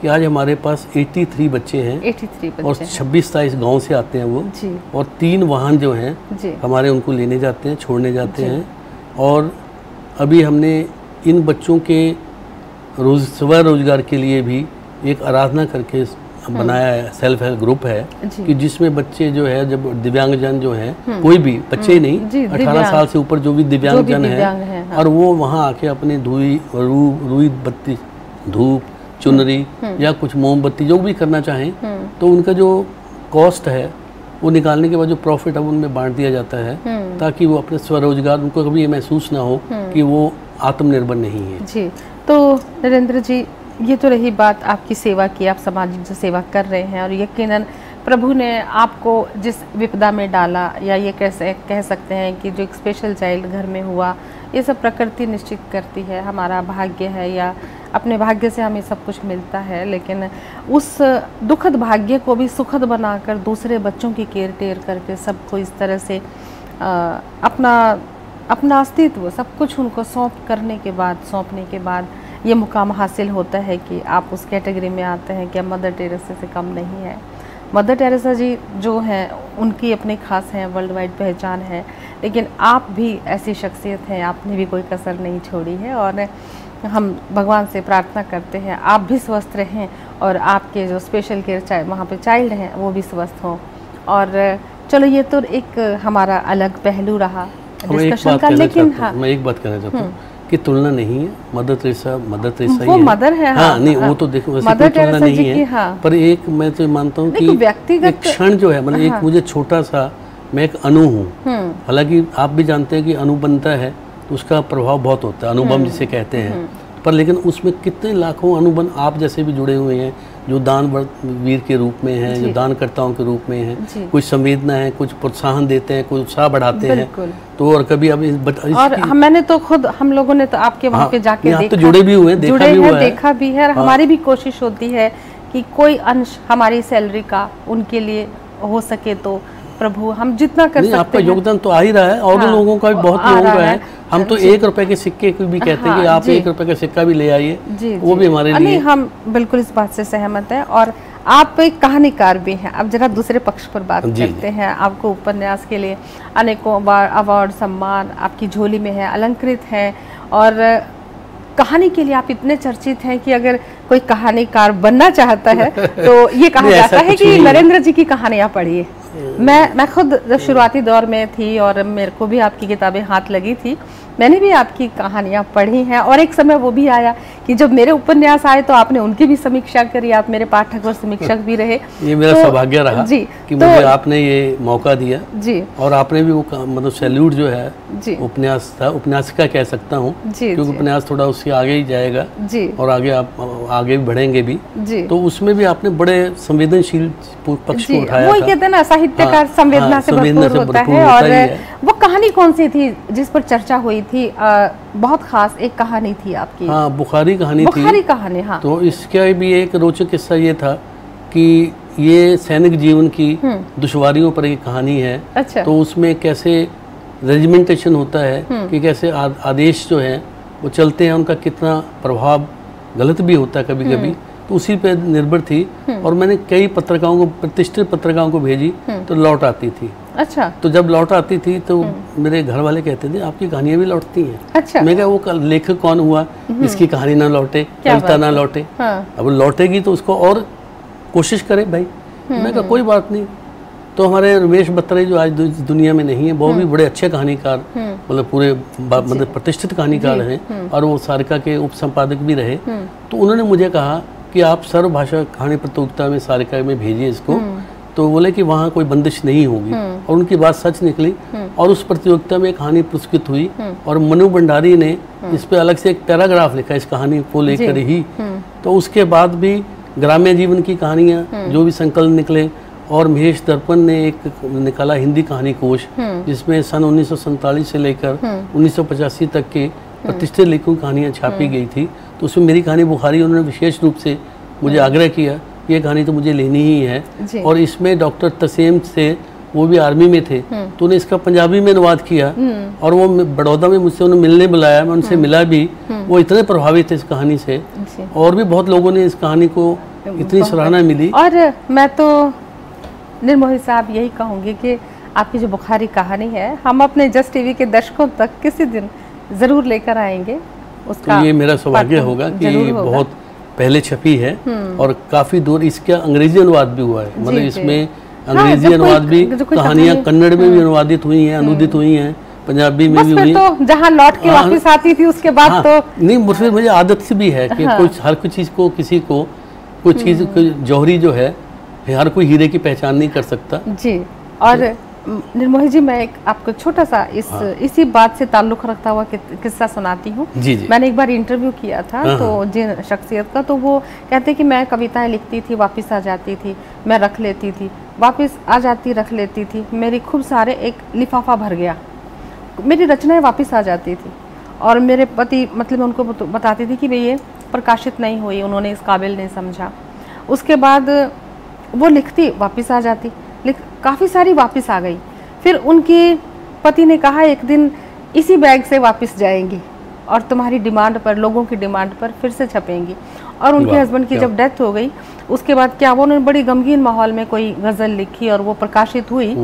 कि आज हमारे पास 83 बच्चे हैं 83 और बच्चे 26 ताईस गाँव से आते हैं वो। जी। और तीन वाहन जो हैं हमारे उनको लेने जाते हैं छोड़ने जाते हैं। और अभी हमने इन बच्चों के रोज स्व रोज़गार के लिए भी एक आराधना करके बनाया है सेल्फ हेल्प ग्रुप है कि जिसमें बच्चे जो है जब दिव्यांगजन जो है कोई भी बच्चे ही नहीं अठारह साल से ऊपर जो भी दिव्यांगजन दिव्यांग है हैं, हाँ। और वो वहाँ आके अपने धुई रू रुई बत्ती धूप चुनरी या कुछ मोमबत्ती जो भी करना चाहें तो उनका जो कॉस्ट है वो निकालने के बाद जो प्रॉफिट है उनमें बांट दिया जाता है ताकि वो अपने स्वरोजगार उनको कभी ये महसूस ना हो कि वो आत्मनिर्भर नहीं है। जी तो नरेंद्र जी ये तो रही बात आपकी सेवा की आप सामाजिक जो सेवा कर रहे हैं और यकीनन प्रभु ने आपको जिस विपदा में डाला या ये कैसे कह सकते हैं कि जो एक स्पेशल चाइल्ड घर में हुआ ये सब प्रकृति निश्चित करती है हमारा भाग्य है या अपने भाग्य से हमें सब कुछ मिलता है लेकिन उस दुखद भाग्य को भी सुखद बनाकर दूसरे बच्चों की केयर टेयर करके सबको इस तरह से अ, अपना अपना अस्तित्व सब कुछ उनको सौंप करने के बाद सौंपने के बाद ये मुकाम हासिल होता है कि आप उस कैटेगरी में आते हैं कि मदर टेरेसा से कम नहीं है। मदर टेरेसा जी जो हैं उनकी अपनी खास हैं वर्ल्ड वाइड पहचान है। लेकिन आप भी ऐसी शख्सियत हैं आपने भी कोई कसर नहीं छोड़ी है और हम भगवान से प्रार्थना करते हैं आप भी स्वस्थ रहें और आपके जो स्पेशल केयर चाइल्ड वहाँ पे चाइल्ड हैं वो भी स्वस्थ हों। और चलो ये तो एक हमारा अलग पहलू रहा डिस्कशन का लेकिन हाँ मैं एक बात कहना चाहता हूँ। कि तुलना नहीं है। मदर टेरेसा मदर टेरेसा वो ही मदर है, हाँ हाँ, नहीं हाँ। वो तो देखो वैसे कोई तुलना नहीं है। हाँ। पर एक मैं तो मानता हूँ कि व्यक्तिगत- एक क्षण जो है मतलब एक मुझे छोटा सा मैं एक अनु हूँ। हम्म। हालाँकि आप भी जानते हैं कि अणु बनता है तो उसका प्रभाव बहुत होता है अनुभव अनुबम जिसे कहते हैं। पर लेकिन उसमें कितने लाखों अनुबंध आप जैसे भी जुड़े हुए हैं जो दान वीर के रूप में हैं जो दानकर्ताओं के रूप में हैं कुछ संवेदना है कुछ प्रोत्साहन देते हैं कुछ उत्साह बढ़ाते हैं। तो और कभी अब इस बत- और हम मैंने तो खुद हम लोगों ने तो आपके वहाँ हाँ, पे जाके देखा, तो जुड़े भी हुए देखा जुड़े भी हैं, हुआ देखा भी है। और हमारी भी कोशिश होती है कि कोई अंश हमारी सैलरी का उनके लिए हो सके तो प्रभु हम जितना कर सकते आपका योगदान तो आ ही रहा है और हाँ, लोगों का भी बहुत लोगों रहा है। है। हम तो एक रुपए के सिक्के को भी कहते हैं कि हाँ, आप एक रुपए का सिक्का भी ले आइए वो भी हमारे लिए नहीं हम बिल्कुल इस बात से सहमत हैं और आप एक कहानीकार भी हैं। अब जरा दूसरे पक्ष पर बात करते हैं। आपको उपन्यास के लिए अनेकों अवा- अवार्ड सम्मान आपकी झोली में है अलंकृत है और कहानी के लिए आप इतने चर्चित हैं कि अगर कोई कहानीकार बनना चाहता है तो ये कहा जाता है कि नरेंद्र जी की कहानियाँ पढ़िए। मैं मैं खुद जब शुरुआती दौर में थी और मेरे को भी आपकी किताबें हाथ लगी थी, मैंने भी आपकी कहानियाँ पढ़ी हैं और एक समय वो भी आया कि जब मेरे उपन्यास आए तो आपने उनकी भी समीक्षा करी आप मेरे पाठक और समीक्षक भी रहे। ये मेरा तो- सौभाग्य रहा जी कि तो- मुझे आपने ये मौका दिया। जी। और आपने भी वो मतलब सैल्यूट जो है जी। उपन्यास था उपन्यासिका कह सकता हूँ क्योंकि उपन्यास थोड़ा उससे आगे ही जाएगा जी। और आगे आप आगे भी बढ़ेंगे भी। जी। तो उसमें भी आपने बड़े संवेदनशील पक्ष को उठाया था। कहते ना साहित्यकार हाँ, संवेदना हाँ, से भरपूर होता है और वो कहानी कौन सी थी जिस पर चर्चा हुई थी? बहुत खास एक कहानी थी आपकी। हाँ बुखारी कहानी बुखारी थी। बुखारी कहानी हाँ। तो इसका भी एक रोचक किस्सा ये था कि ये सैनिक जीवन की दुश्वारियों पर एक कहानी है। अच्छा। तो उसमें कैसे रेजिमेंटेशन होता है कि कैसे आदेश जो है वो चलते हैं उनका कितना प्रभाव गलत भी होता है कभी कभी तो उसी पे निर्भर थी और मैंने कई पत्रिकाओं को प्रतिष्ठित पत्रिकाओं को भेजी तो लौट आती थी। अच्छा। तो जब लौट आती थी तो मेरे घर वाले कहते थे आपकी कहानियाँ भी लौटती हैं। अच्छा। मैं क्या वो लेखक कौन हुआ? इसकी कहानी ना लौटे कविता ना लौटे। हाँ। अब लौटेगी तो उसको और कोशिश करें भाई। मैं कहा कोई बात नहीं। तो हमारे रमेश बत्रे जो आज दुनिया में नहीं है वो भी बड़े अच्छे कहानीकार मतलब पूरे मतलब प्रतिष्ठित कहानीकार हैं और वो सारिका के उप संपादक भी रहे। तो उन्होंने मुझे कहा कि आप सर्वभाषा कहानी प्रतियोगिता में सारिका में भेजिए इसको। तो बोले कि वहाँ कोई बंदिश नहीं होगी। और उनकी बात सच निकली। और उस प्रतियोगिता में एक कहानी पुरस्कृत हुई। और मनु भंडारी ने इस पर अलग से एक पैराग्राफ लिखा इस कहानी को लेकर ही। तो उसके बाद भी ग्राम्य जीवन की कहानियाँ जो भी संकल्प निकले। और महेश दर्पण ने एक निकाला हिंदी कहानी कोश जिसमें सन उन्नीस से लेकर उन्नीस सौ पचासी तक के प्रतिष्ठित लेखकों कहानियाँ छापी गई थी। तो उसमें मेरी कहानी बुखारी उन्होंने विशेष रूप से मुझे आग्रह किया ये कहानी तो मुझे लेनी ही है। और इसमें डॉक्टर तसेम से वो भी आर्मी में थे। तो उन्हें इसका पंजाबी में अनुवाद किया। और वो बड़ौदा में मुझसे उन्हें मिलने बुलाया मैं उनसे मिला भी। वो इतने प्रभावित थे इस कहानी से। और भी बहुत लोगों ने इस कहानी को इतनी सराहना मिली। और मैं तो निर्मोही साहब यही कहूँगी कि आपकी जो बुखारी कहानी है हम अपने जस्ट टीवी के दर्शकों तक किसी दिन ज़रूर लेकर आएँगे। उसका तो ये मेरा सौभाग्य होगा कि। बहुत पहले छपी है हम्म। और काफ़ी दूर इसका अंग्रेज़ी अनुवाद भी हुआ है। मतलब इसमें हाँ, अंग्रेज़ी अनुवाद भी कहानियाँ कन्नड़ में भी हम्म। अनुवादित हुई हैं अनुदित हम्म। हुई हैं पंजाबी में भी हुई। तो जहाँ लौट के हाँ, वापस आती थी उसके बाद हाँ, तो नहीं फिर मुझे आदत से भी है कि कुछ हर कुछ चीज़ को किसी को कुछ चीज़ जौहरी जो है हर कोई हीरे की पहचान नहीं कर सकता। जी और निर्मोही जी मैं एक आपको छोटा सा इस हाँ। इसी बात से ताल्लुक रखता हुआ कि, किस्सा सुनाती हूँ। मैंने एक बार इंटरव्यू किया था हाँ, तो हाँ। जिन शख्सियत का तो वो कहते कि मैं कविताएँ लिखती थी वापस आ जाती थी मैं रख लेती थी वापस आ जाती रख लेती थी मेरी खूब सारे एक लिफाफा भर गया। मेरी रचनाएँ वापस आ जाती थी और मेरे पति मतलब उनको बताती थी कि भाई ये प्रकाशित नहीं हुई उन्होंने इस काबिल नहीं समझा। उसके बाद वो लिखती वापस आ जाती। काफ़ी सारी वापस आ गई। फिर उनके पति ने कहा एक दिन इसी बैग से वापस जाएँगी और तुम्हारी डिमांड पर लोगों की डिमांड पर फिर से छपेंगी। और उनके हस्बैंड की जब डेथ हो गई उसके बाद क्या वो उन्होंने बड़ी गमगीन माहौल में कोई गज़ल लिखी और वो प्रकाशित हुई।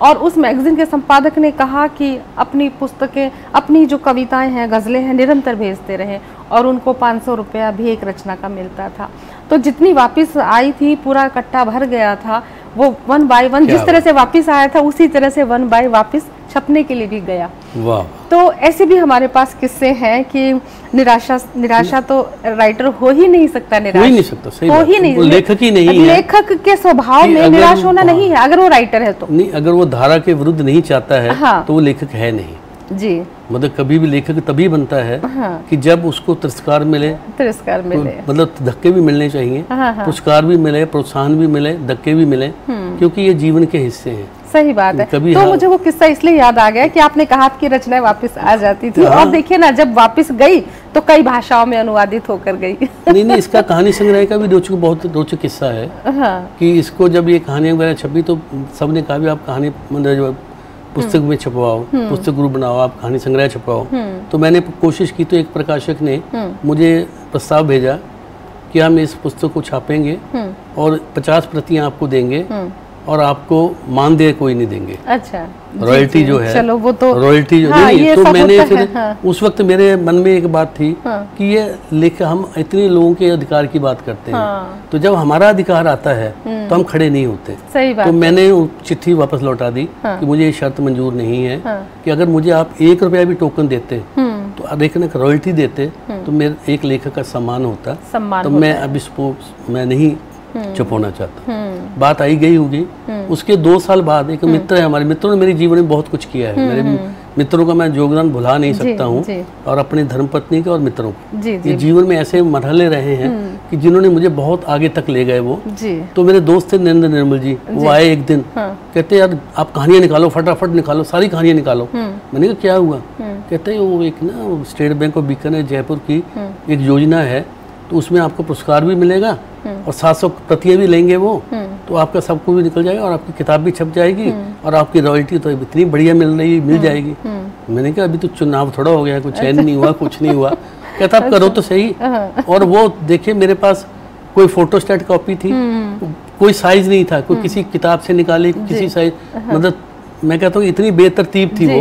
और उस मैगजीन के संपादक ने कहा कि अपनी पुस्तकें अपनी जो कविताएँ हैं गज़लें हैं निरंतर भेजते रहे और उनको पाँच सौ रुपया भी एक रचना का मिलता था। तो जितनी वापस आई थी पूरा कट्टा भर गया था। वो वन बाय वन जिस तरह से वापस आया था उसी तरह से वन बाय वापस छपने के लिए भी गया। वाह। तो ऐसे भी हमारे पास किस्से हैं कि निराशा निराशा तो राइटर हो ही नहीं सकता निराश हो ही नहीं सकता सही हो ही नहीं लेखक ही नहीं लेखक के स्वभाव में निराश होना नहीं है अगर वो राइटर है तो। नहीं अगर वो धारा के विरुद्ध नहीं चाहता है हाँ। तो वो लेखक है नहीं। जी। मतलब कभी भी लेखक तभी बनता है हाँ। कि जब उसको तिरस्कार मिले। तिरस्कार मिले। तो मतलब धक्के भी मिलने चाहिए हाँ, हाँ। पुरस्कार भी मिले प्रोत्साहन भी मिले धक्के भी मिले हम्म। क्योंकि ये जीवन के हिस्से हैं। सही बात है। कभी तो हाँ, मुझे वो किस्सा इसलिए याद आ गया कि आपने कहा कि रचनाएँ वापस आ जाती थी। हाँ, और देखिए ना जब वापस गई तो कई भाषाओं में अनुवादित होकर गई। नहीं नहीं इसका कहानी संग्रह का भी रोचक बहुत रोचक किस्सा है हाँ। कि इसको जब ये कहानियाँ वगैरह छपी तो सबने कहा भी आप कहानी मतलब पुस्तक में छपवाओ हम्म। पुस्तक ग्रुप बनाओ आप कहानी संग्रह छपवाओ हम्म। तो मैंने कोशिश की तो एक प्रकाशक ने हम्म। मुझे प्रस्ताव भेजा कि हम इस पुस्तक को छापेंगे और पचास प्रतियाँ आपको देंगे और आपको मानदेय कोई नहीं देंगे अच्छा रॉयल्टी जो है चलो वो तो रॉयल्टी जो हाँ, नहीं तो मैंने फिर हाँ। उस वक्त मेरे मन में एक बात थी हाँ। कि ये लिख हम इतने लोगों के अधिकार की बात करते हैं हाँ। तो जब हमारा अधिकार आता है हम्म। तो हम खड़े नहीं होते सही बात तो मैंने चिट्ठी वापस लौटा दी हाँ। कि मुझे ये शर्त मंजूर नहीं है हाँ। कि अगर मुझे आप एक रुपया भी टोकन देते हम्म। तो लेकिन रॉयल्टी देते हम्म। तो मेरे एक लेखक का सम्मान होता तो मैं अब इसको मैं नहीं हम्म। चुप होना चाहता। हम्म। बात आई गई होगी। हम्म। उसके दो साल बाद एक मित्र है हमारे। मित्रों ने मेरे जीवन में बहुत कुछ किया है। मेरे मित्रों का मैं योगदान भुला नहीं सकता हूँ और अपनी धर्मपत्नी के और मित्रों को। ये जीवन में ऐसे मरहले रहे हैं कि जिन्होंने मुझे बहुत आगे तक ले गए वो। तो मेरे दोस्त थे नरेंद्र निर्मल जी। वो आए एक दिन। हाँ। कहते यार आप कहानियाँ निकालो फटाफट निकालो सारी कहानियाँ निकालो। मैंने कहा क्या हुआ? कहते वो एक ना state bank of Bikaner Jaipur की एक योजना है। तो उसमें आपको पुरस्कार भी मिलेगा हम्म। और सात सौ प्रतियाँ भी लेंगे वो हम्म। तो आपका सब कुछ भी निकल जाएगा और आपकी किताब भी छप जाएगी हम्म। और आपकी रॉयल्टी तो इतनी बढ़िया मिल रही मिल जाएगी। मैंने कहा अभी तो चुनाव थोड़ा हो गया कुछ चैन अच्छा। नहीं हुआ कुछ नहीं हुआ। कहता आप करो तो सही। हाँ। और वो देखिए मेरे पास कोई फ़ोटो स्टेट कॉपी थी कोई साइज़ नहीं था कोई किसी किताब से निकाली किसी साइज़ हाँ। मतलब मैं कहता हूँ इतनी बेतरतीब थी वो।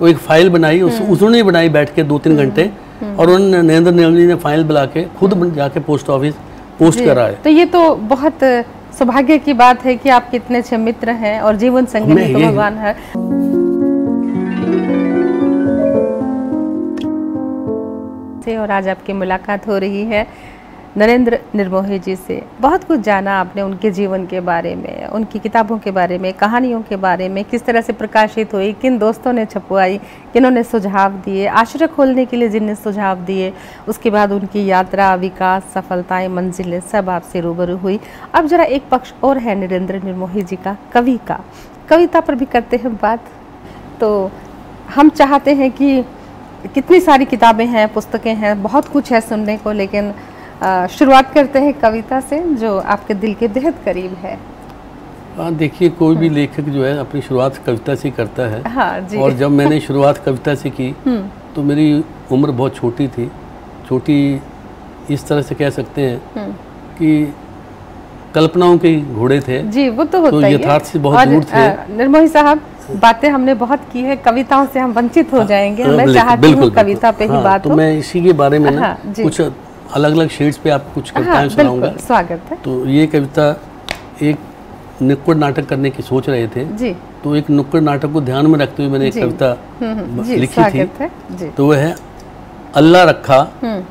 वो एक फ़ाइल बनाई उन्होंने बनाई बैठ के दो तीन घंटे। और उन्होंने नरेंद्र नेवली ने फ़ाइल बुला के खुद जाके पोस्ट ऑफ़िस पोस्ट करा है तो ये तो बहुत सौभाग्य की बात है कि आप कितने अच्छे मित्र हैं और जीवन संगी तो भगवान है। और आज आपकी मुलाकात हो रही है। नरेंद्र निर्मोही जी से बहुत कुछ जाना आपने उनके जीवन के बारे में, उनकी किताबों के बारे में, कहानियों के बारे में, किस तरह से प्रकाशित हुई, किन दोस्तों ने छपवाई, किन्होंने सुझाव दिए, आश्रय खोलने के लिए जिनने सुझाव दिए, उसके बाद उनकी यात्रा, विकास, सफलताएँ, मंजिलें सब आपसे रूबरू हुई। अब जरा एक पक्ष और है नरेंद्र निर्मोही जी का, कवि का। कविता पर भी करते हैं बात। तो हम चाहते हैं कि कितनी सारी किताबें हैं, पुस्तकें हैं, बहुत कुछ है सुनने को, लेकिन शुरुआत करते हैं कविता से जो आपके दिल के बेहद करीब है। हाँ देखिए कोई भी। लेखक जो है अपनी शुरुआत कविता से करता है। हाँ जी। और जब मैंने शुरुआत कविता से की हम्म। तो मेरी उम्र बहुत छोटी थी। छोटी इस तरह से कह सकते हैं हम्म। कि कल्पनाओं के घोड़े थे। जी वो तो होता तो यथार्थ से बहुत दूर थे। निर्मोही साहब बातें हमने बहुत की है। कविताओं से हम वंचित हो हाँ, जाएँगे। मैं चाहती हूँ कविता पे ही हाँ, बात तो मैं इसी के बारे में ना हाँ, कुछ अलग अलग शेड्स पे आप कुछ कविताएँ हाँ, सुनाऊँगा। स्वागत है। तो ये कविता एक नुक्कड़ नाटक करने की सोच रहे थे। जी। तो एक नुक्कड़ नाटक को ध्यान में रखते हुए मैंने एक कविता हम्म, हम्म, लिखी थी। तो वह है अल्लाह रखा हम्म।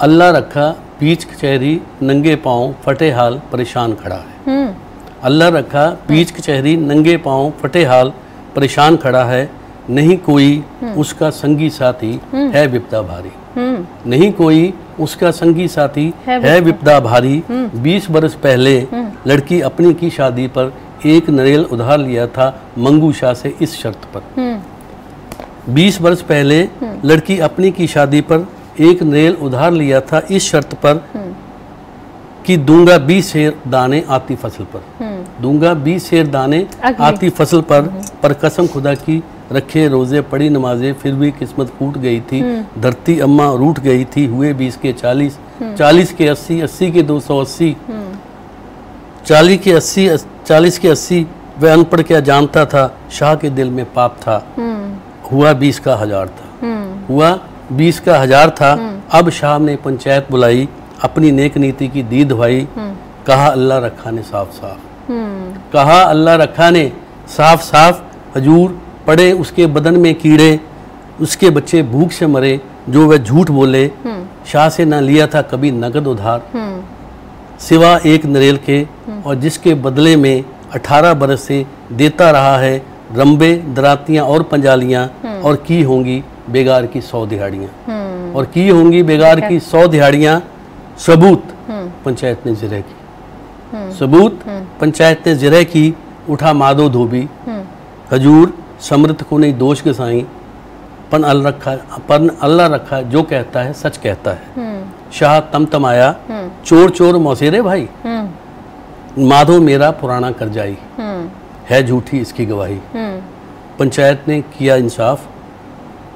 अल्लाह रखा पीच कचहरी नंगे पाँव फटे हाल परेशान खड़ा है। अल्लाह रखा पीच कचहरी नंगे पाँव फटे हाल परेशान खड़ा है नहीं कोई उसका संगी साथी है विपदा भारी। नहीं कोई उसका संगी साथी है, विपदा भारी। हम्म। बीस बरस पहले हम्म। लड़की अपनी की शादी पर एक नरेल उधार लिया था मंगू शाह से इस शर्त पर। हम्म। बीस वर्ष पहले लड़की अपनी की शादी पर एक नरेल उधार लिया था इस शर्त पर कि दूँगा बीस शेर दाने आती फ़सल पर। दूँगा बीस शेर दाने आती फ़सल पर पर कसम खुदा की रखे रोज़े पड़ी नमाजें फिर भी किस्मत फूट गई थी। हम्म। धरती अम्मा रूठ गई थी हुए बीस के चालीस हम्म। चालीस के अस्सी अस्सी के दो सौ अस्सी। हम्म। चालीस के अस्सी चालीस के अस्सी वह अनपढ़ क्या जानता था? शाह के दिल में पाप था। हुआ बीस का हज़ार था। हुआ बीस का हज़ार था। अब शाह ने पंचायत बुलाई अपनी नेक नीति की दी दवाई कहा अल्लाह रखा ने साफ़ साफ़। कहा अल्लाह रखा ने साफ़ साफ़। हजूर पड़े उसके बदन में कीड़े उसके बच्चे भूख से मरे जो वह झूठ बोले हम्म। शाह से ना लिया था कभी नगद उधार। हम्म। सिवा एक नरेल के हम्म। और जिसके बदले में अठारह बरस से देता रहा है रंबे दरातियाँ और पंजालियाँ और की होंगी बेगार की सौ दिहाड़ियाँ। और की होंगी बेगार की सौ दिहाड़ियाँ सबूत। पंचायत ने जिरह की। सबूत पंचायत ने जिरह की उठा माधो धोबी। हजूर समृद्ध को नहीं दोष के साई पन अल रखा पन अल्लाह रखा जो कहता है सच कहता है हम्म। शाह तम तम आया हम्म। चोर चोर मौसेरे भाई हम्म। माधो मेरा पुराना कर जाई है झूठी इसकी गवाही पंचायत ने किया इंसाफ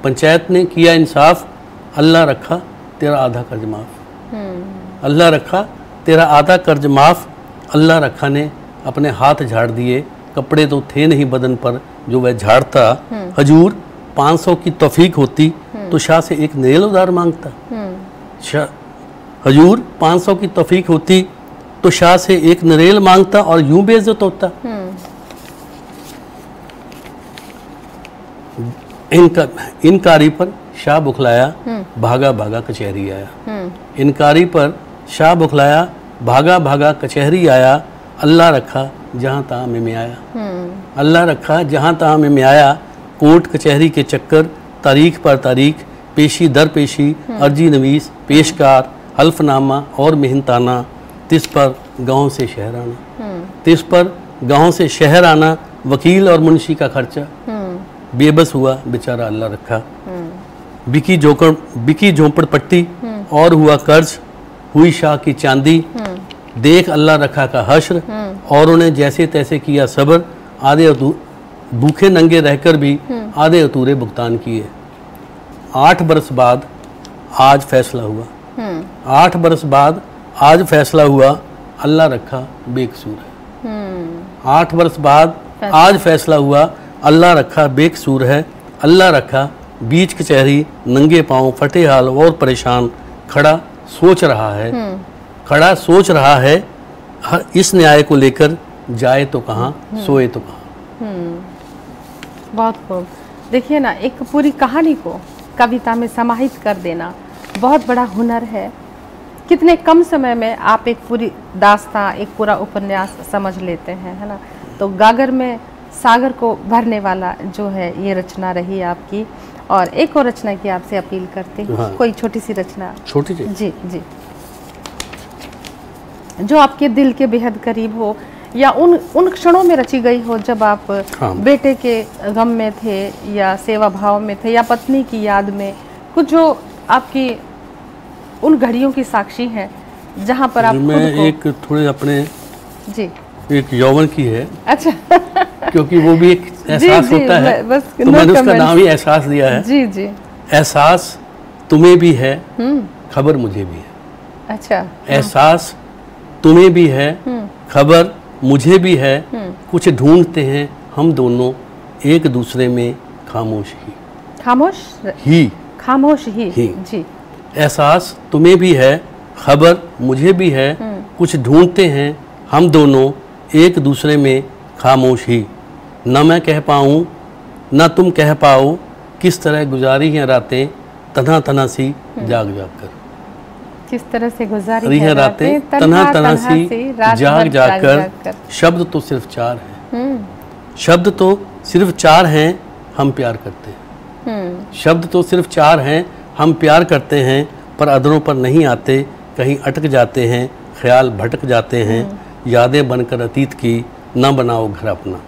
पंचायत ने किया इंसाफ अल्लाह रखा तेरा आधा कर्ज माफ़ अल्लाह रखा तेरा आधा कर्ज माफ़ अल्लाह रखा ने अपने हाथ झाड़ दिए कपड़े तो थे नहीं बदन पर, जो वह झाड़ता। हजूर 500 की तोफीक होती। तो शाह से एक नेल उधार माँगता हम्म। हजूर 500 की तोफीक होती तो शाह से एक नरेल माँगता और यूँ बेइज्जत होता इनका, इनकारी पर शाह बुखलाया, भागा भागा कचहरी आया इनकारी पर शाह बुखलाया, भागा भागा कचहरी आया, अल्लाह रखा जहाँ तहाँ में, में आया हम्म। अल्लाह रखा जहाँ तहाँ में, में आया कोर्ट कचहरी के चक्कर तारीख पर तारीख पेशी दर पेशी हम्म। अर्जी नवीस पेशकार हल्फनामा और मेहनताना तिस पर गाँव से शहर आना। हम्म। तिस पर गाँव से शहर आना वकील और मुंशी का खर्चा। बेबस हुआ बेचारा अल्लाह रखा। बिकी जोकर बिकी झोंपड़ पट्टी और हुआ कर्ज हुई शाह की चांदी देख अल्लाह रखा का हश्र। और उन्हें जैसे तैसे किया सब्र, आधे भूखे नंगे रहकर भी। आधे अतूरे भुगतान किए आठ बरस बाद आज फैसला हुआ। आठ बरस बाद आज फैसला हुआ, अल्लाह रखा बेकसूर है आठ बरस बाद आज फैसला हुआ, अल्लाह रखा बेकसूर है अल्लाह रखा बीच कचहरी, नंगे पाँव फटे हाल और परेशान खड़ा सोच रहा है खड़ा सोच रहा है इस न्याय को लेकर जाए तो कहाँ हम्म। सोए तो कहाँ। हम्म। बहुत खूब। देखिए ना एक पूरी कहानी को कविता में समाहित कर देना बहुत बड़ा हुनर है। कितने कम समय में आप एक पूरी दास्तां एक पूरा उपन्यास समझ लेते हैं है ना? तो गागर में सागर को भरने वाला जो है ये रचना रही आपकी। और एक और रचना की आपसे अपील करते हैं। हाँ। कोई छोटी सी रचना? छोटी जी जी जी। जो आपके दिल के बेहद करीब हो या उन उन क्षणों में रची गई हो जब आप हाँ। बेटे के गम में थे या सेवा भाव में थे या पत्नी की याद में कुछ जो आपकी उन घड़ियों की साक्षी हैं जहाँ पर आप मैं एक थोड़े अपने जी। एक यौवन की है। अच्छा। क्योंकि वो भी एक एहसास जी, होता है। बस तो no मैंने उसका नाम ही एहसास दिया है। जी जी। एहसास तुम्हें भी है हम्म। खबर मुझे भी है। अच्छा। एहसास तुम्हें भी है हम्म। खबर मुझे भी है हम्म। कुछ ढूंढते हैं हम दोनों एक दूसरे में खामोश ही। खामोश? ही। खामोश ही ही। जी। एहसास तुम्हें भी है खबर मुझे भी है हम्म। कुछ ढूंढते हैं हम दोनों एक दूसरे में खामोश ही। न मैं कह पाऊँ न तुम कह पाओ किस तरह गुजारी हैं रातें तना तना सी। जाग जाग कर। किस तरह से गुजारी रही है रातें? तना तन्हा तना तन्हा सी जाग जाग कर। शब्द तो सिर्फ़ चार हैं। हम्म। शब्द तो सिर्फ़ चार हैं हम प्यार करते हैं। हम्म। शब्द तो सिर्फ़ चार हैं हम प्यार करते हैं पर अदरों पर नहीं आते कहीं अटक जाते हैं ख्याल भटक जाते हैं। यादें बनकर अतीत की न बनाओ घर अपना।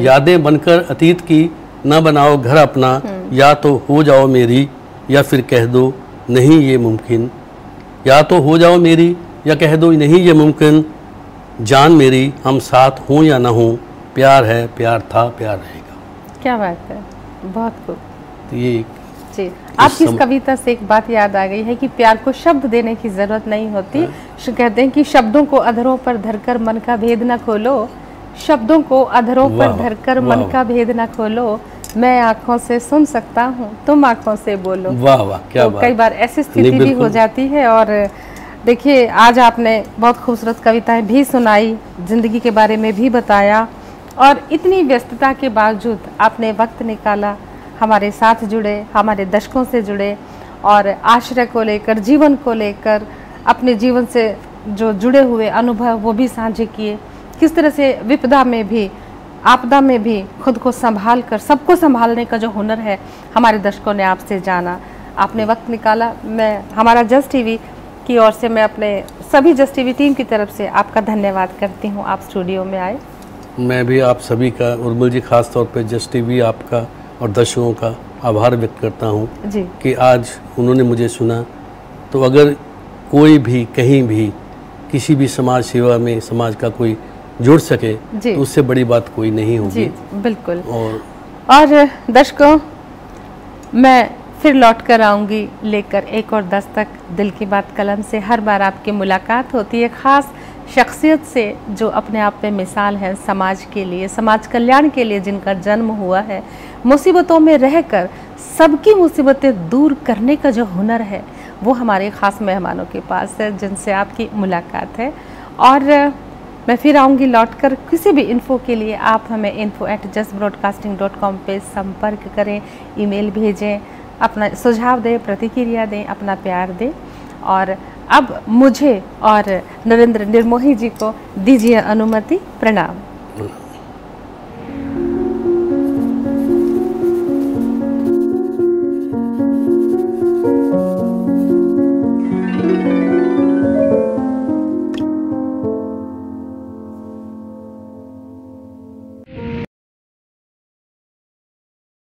यादें बनकर अतीत की न बनाओ घर अपना। या तो हो जाओ मेरी या फिर कह दो नहीं ये मुमकिन। या तो हो जाओ मेरी या कह दो नहीं ये मुमकिन। जान मेरी हम साथ हों या ना हों प्यार है प्यार था प्यार रहेगा। क्या बात है? बहुत खूब। तो ये जी। आपकी इस कविता से एक बात याद आ गई है कि प्यार को शब्द देने की ज़रूरत नहीं होती? श- कहते हैं कि शब्दों को अधरों पर धरकर मन का भेद न खोलो। शब्दों को अधरों पर धरकर मन का भेद न खोलो। मैं आँखों से सुन सकता हूँ तुम आँखों से बोलो। वाह वाह क्या तो बात। कई बार ऐसी स्थिति भी हो जाती है और देखिए आज आपने बहुत खूबसूरत कविताएँ भी सुनाई ज़िंदगी के बारे में भी बताया और इतनी व्यस्तता के बावजूद आपने वक्त निकाला हमारे साथ जुड़े हमारे दशकों से जुड़े और आश्रय को लेकर जीवन को लेकर अपने जीवन से जो जुड़े हुए अनुभव वो भी साझे किए। किस तरह से विपदा में भी आपदा में भी खुद को संभाल कर सबको संभालने का जो हुनर है हमारे दर्शकों ने आपसे जाना। आपने वक्त निकाला। मैं हमारा जस्ट टीवी की ओर से मैं अपने सभी जस्ट टीवी टीम की तरफ़ से आपका धन्यवाद करती हूँ। आप स्टूडियो में आए। मैं भी आप सभी का उर्मिल जी खास तौर पे जस्ट टीवी आपका और दर्शकों का आभार व्यक्त करता हूँ जी। कि आज उन्होंने मुझे सुना। तो अगर कोई भी कहीं भी किसी भी समाज सेवा में समाज का कोई जुड़ सके। तो उससे बड़ी बात कोई नहीं होगी। जी बिल्कुल। और और दर्शकों मैं फिर लौट कर आऊँगी लेकर एक और दस्तक दिल की बात कलम से। हर बार आपकी मुलाकात होती है ख़ास शख्सियत से जो अपने आप में मिसाल है समाज के लिए समाज कल्याण के लिए जिनका जन्म हुआ है। मुसीबतों में रहकर सबकी मुसीबतें दूर करने का जो हुनर है वो हमारे ख़ास मेहमानों के पास है जिनसे आपकी मुलाकात है। और मैं फिर आऊँगी लौट कर किसी भी इन्फो के लिए आप हमें info at just broadcasting dot com पर संपर्क करें ईमेल भेजें, अपना सुझाव दें, प्रतिक्रिया दें, अपना प्यार दें। और अब मुझे और नरेंद्र निर्मोही जी को दीजिए अनुमति, प्रणाम।